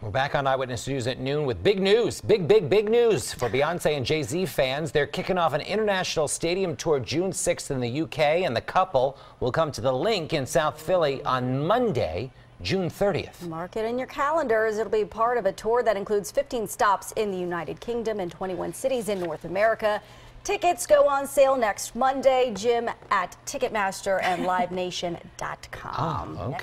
We're back on Eyewitness News at noon with big news. Big, big, big news for Beyonce and Jay Z fans. They're kicking off an international stadium tour June 6th in the UK, and the couple will come to the Linc in South Philly on Monday. June 30th. Mark it in your calendars. It'll be part of a tour that includes 15 stops in the United Kingdom and 21 cities in North America. Tickets go on sale next Monday. Jim at Ticketmaster and LiveNation.com. Oh, okay.